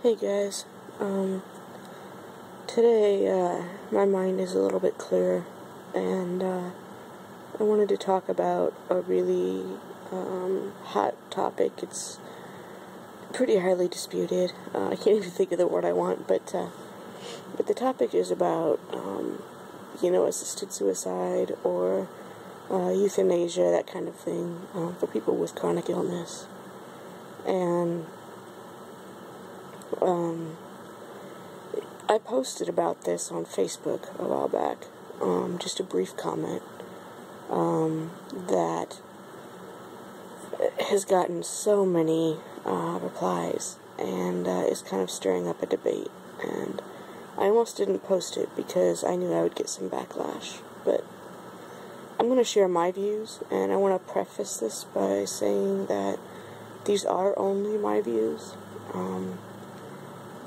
Hey guys, um, today, uh, my mind is a little bit clearer, and, uh, I wanted to talk about a really, um, hot topic. It's pretty highly disputed. Uh, I can't even think of the word I want, but, uh, but the topic is about, um, you know, assisted suicide or, uh, euthanasia, that kind of thing, uh, for people with chronic illness. And, um, I posted about this on Facebook a while back, um, just a brief comment, um, that has gotten so many uh, replies and uh, is kind of stirring up a debate. And I almost didn't post it because I knew I would get some backlash. But I'm going to share my views, and I want to preface this by saying that these are only my views. Um,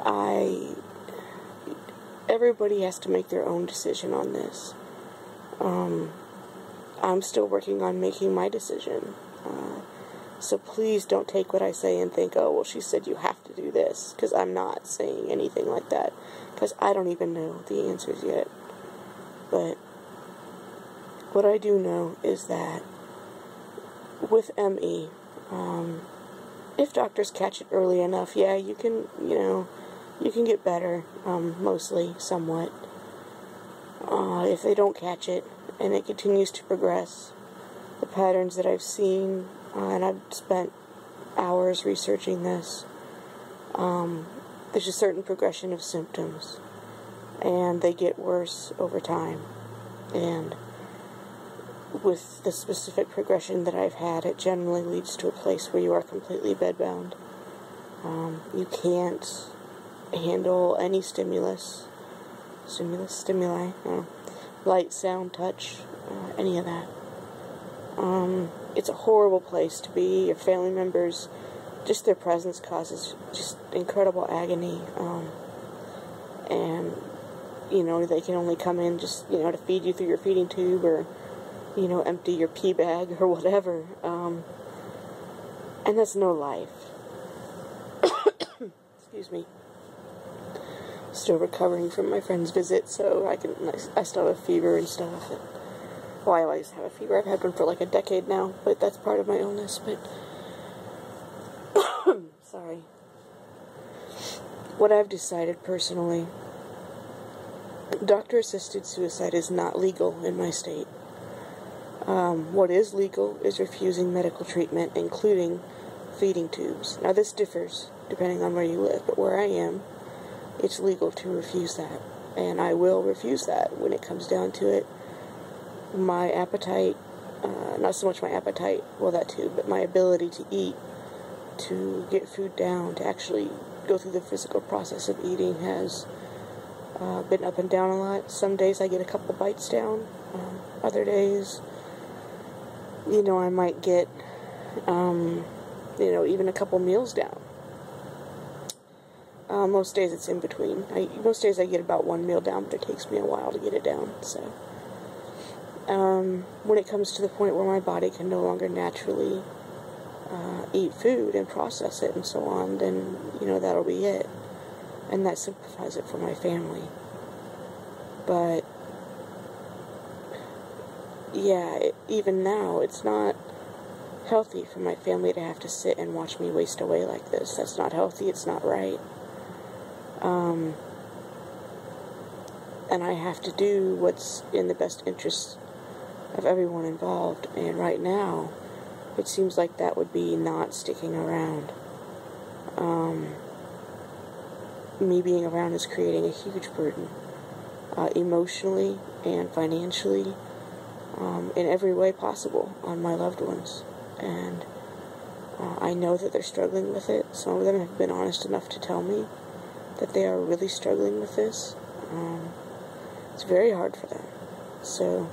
I everybody has to make their own decision on this. Um, I'm still working on making my decision. Uh, so please don't take what I say and think, oh, well, she said you have to do this, because I'm not saying anything like that, because I don't even know the answers yet. But what I do know is that with ME, um, if doctors catch it early enough, yeah, you can, you know, you can get better, um, mostly, somewhat. Uh, if they don't catch it and it continues to progress, the patterns that I've seen, uh, and I've spent hours researching this, um, there's a certain progression of symptoms, and they get worse over time. And with the specific progression that I've had, it generally leads to a place where you are completely bedbound. Um, you can't handle any stimulus, stimulus, stimuli, uh, light, sound, touch, uh, any of that. Um, it's a horrible place to be. Your family members, just their presence causes just incredible agony. Um, and, you know, they can only come in just, you know, to feed you through your feeding tube or, you know, empty your pee bag or whatever. Um, and that's no life. Excuse me still recovering from my friend's visit, so I can I still have a fever and stuff. And, well, I always have a fever. I've had one for like a decade now, but that's part of my illness. But sorry. What I've decided personally, doctor-assisted suicide is not legal in my state. Um, what is legal is refusing medical treatment, including feeding tubes. Now, this differs depending on where you live, but where I am, it's legal to refuse that. And I will refuse that when it comes down to it. My appetite, uh, not so much my appetite, well, that too, but my ability to eat, to get food down, to actually go through the physical process of eating has uh, been up and down a lot. Some days I get a couple bites down, um, other days, you know, I might get, um, you know, even a couple meals down. Uh, most days it's in between. I, most days I get about one meal down, but it takes me a while to get it down. So, um, when it comes to the point where my body can no longer naturally uh, eat food and process it and so on, then you know that'll be it, and that simplifies it for my family. But yeah, it, even now it's not healthy for my family to have to sit and watch me waste away like this. That's not healthy. It's not right. Um, and I have to do what's in the best interest of everyone involved. And right now, it seems like that would be not sticking around. Um, me being around is creating a huge burden, uh, emotionally and financially, um, in every way possible on my loved ones. And uh, I know that they're struggling with it. Some of them have been honest enough to tell me that they are really struggling with this. Um, it's very hard for them. So,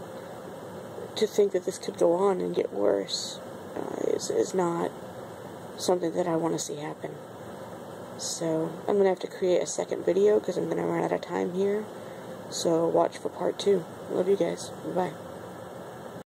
to think that this could go on and get worse uh, is, is not something that I want to see happen. So, I'm going to have to create a second video because I'm going to run out of time here. So, watch for part two. Love you guys. Bye-bye.